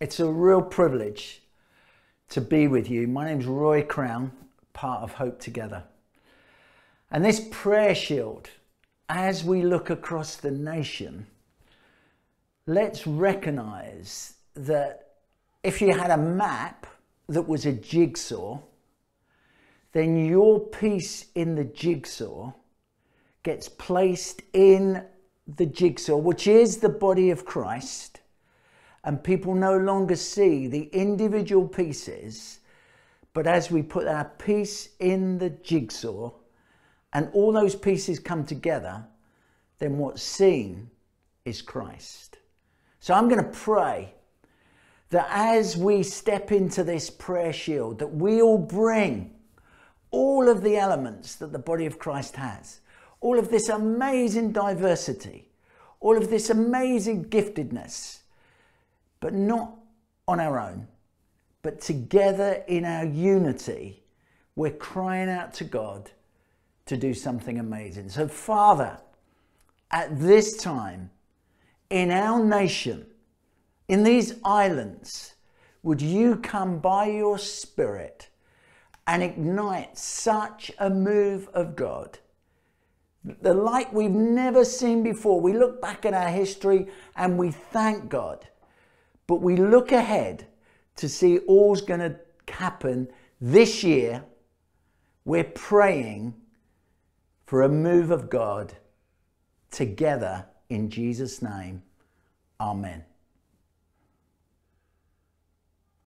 It's a real privilege to be with you. My name's Roy Crowne, part of Hope Together. And this prayer shield, as we look across the nation, let's recognize that if you had a map that was a jigsaw, then your piece in the jigsaw gets placed in the jigsaw, which is the body of Christ, and people no longer see the individual pieces, but as we put our piece in the jigsaw and all those pieces come together, then what's seen is Christ. So I'm going to pray that as we step into this prayer shield, that we all bring all of the elements that the body of Christ has, all of this amazing diversity, all of this amazing giftedness, but not on our own, but together in our unity, we're crying out to God to do something amazing. So, Father, at this time, in our nation, in these islands, would you come by your Spirit and ignite such a move of God? The like we've never seen before. We look back at our history and we thank God, but we look ahead to see all's going to happen this year. We're praying for a move of God together in Jesus' name. Amen.